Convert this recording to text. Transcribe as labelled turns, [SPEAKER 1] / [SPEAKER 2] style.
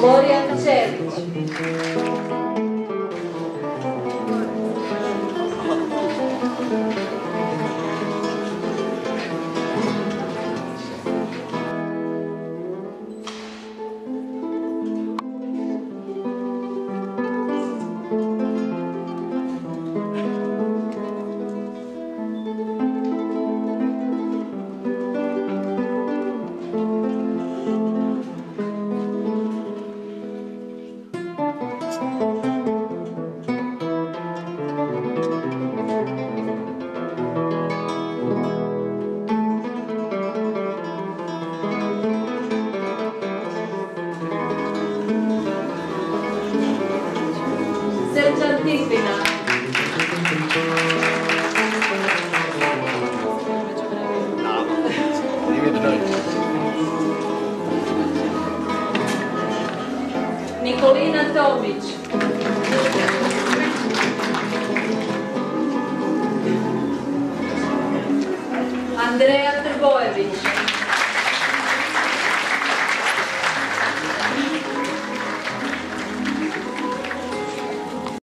[SPEAKER 1] Glória a Sergio Antipina. Nicolina Tomic. Andrea